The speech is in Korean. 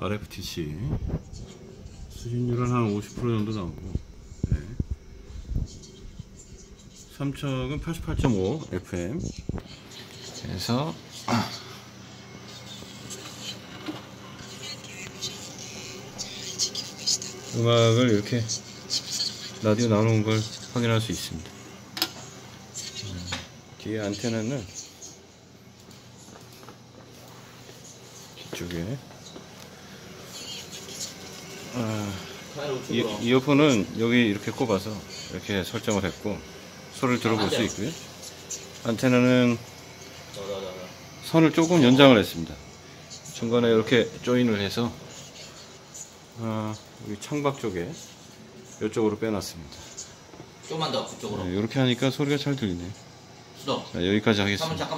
RFTC 수신율은 한 50% 정도 나오고 네. 삼척은 88.5 FM 그래서 음악을 이렇게 라디오 나오는 걸 확인할 수 있습니다. 음, 뒤에 안테나는 뒤쪽에 아, 이, 이어폰은 여기 이렇게 꼽아서 이렇게 설정을 했고 소리를 들어볼 수 있고요. 안테나는 선을 조금 연장을 했습니다. 중간에 이렇게 조인을 해서 아, 여기 창밖 쪽에 이쪽으로 빼놨습니다. 조금만 더 그쪽으로. 네, 이렇게 하니까 소리가 잘 들리네요. 수도. 자, 여기까지 하겠습니다.